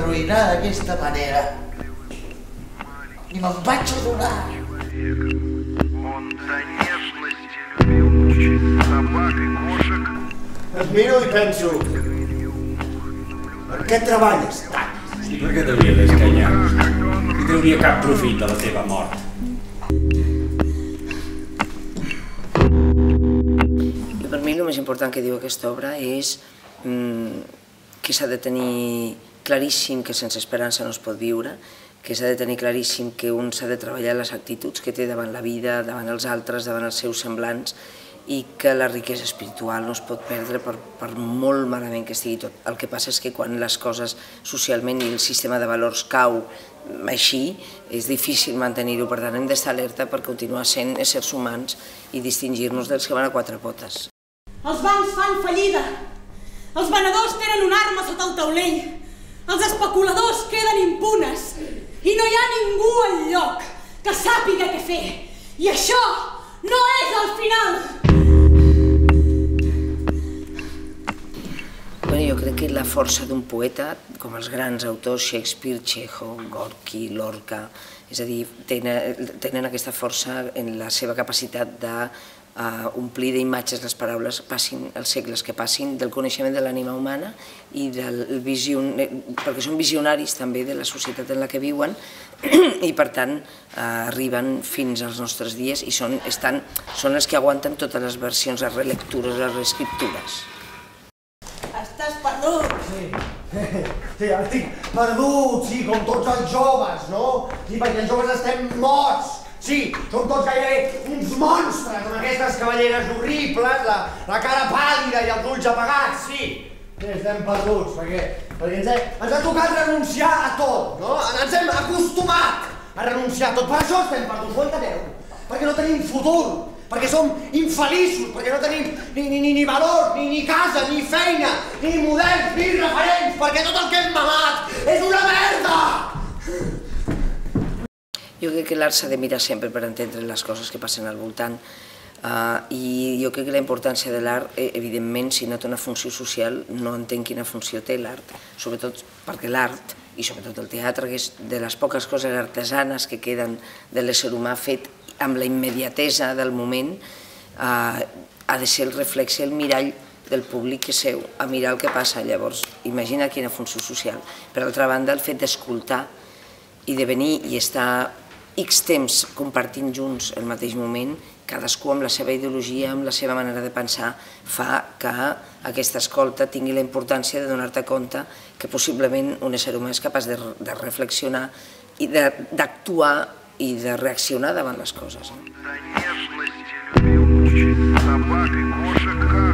arruïnar d'aquesta manera. I me'n vaig adonar. Et miro i penso, per què treballes tant? I per què t'hauria d'escanyar? No t'hauria cap profit de la teva mort. Per mi el més important que diu aquesta obra és mm, que s'ha de tenir claríssim que sense esperança no es pot viure, que s'ha de tenir claríssim que un s'ha de treballar les actituds que té davant la vida, davant els altres, davant els seus semblants, i que la riquesa espiritual no es pot perdre per, per molt malament que estigui tot. El que passa és que quan les coses socialment i el sistema de valors cau així, és difícil mantenir-ho, per tant hem d'estar alerta per continuar sent éssers humans i distingir-nos dels que van a quatre potes. Els bancs fan fallida. Els venedors tenen una arma sota el taulell. Els especuladors queden impunes. I no hi ha ningú al lloc que sàpiga què fer. I això no és el final. Bueno, jo crec que la força d'un poeta, com els grans autors, Shakespeare, Chekhov, Gorky, Lorca, és a dir, tenen, tenen aquesta força en la seva capacitat de omplir d'imatges les paraules, passin els segles que passin, del coneixement de l'ànima humana i del vision, perquè són visionaris també de la societat en la que viuen i per tant uh, arriben fins als nostres dies i són, estan, són els que aguanten totes les versions, les relectures, les reescriptures. Estàs perdut. Sí, estic perdut, sí, com tots els joves, no? Sí, perquè els joves estem morts. Sí, som tots gairebé uns monstres amb aquestes cavalleres horribles, la, la cara pàl·lida i els ulls apagats, sí. Sí, estem perduts, perquè, perquè ens, he, ens ha tocat renunciar a tot, no? Ens hem acostumat a renunciar a tot, per això estem perduts, ho enteneu? Perquè no tenim futur, perquè som infeliços, perquè no tenim ni, ni, ni, ni valor, ni, ni casa, ni feina, ni models, ni referents, perquè tot el que hem mamat és una merda! Jo crec que l'art s'ha de mirar sempre per entendre les coses que passen al voltant uh, i jo crec que la importància de l'art, eh, evidentment, si no té una funció social, no entenc quina funció té l'art, sobretot perquè l'art, i sobretot el teatre, que és de les poques coses artesanes que queden de l'ésser humà fet amb la immediatesa del moment, uh, ha de ser el reflexe, el mirall del públic que seu a mirar el que passa. Llavors, imagina quina funció social. Per altra banda, el fet d'escoltar i de venir i estar X temps compartint junts el mateix moment, cadascú amb la seva ideologia, amb la seva manera de pensar, fa que aquesta escolta tingui la importància de donar-te compte que possiblement un ésser humà és capaç de, de reflexionar i d'actuar i de reaccionar davant les coses. До нежности любил учить собак и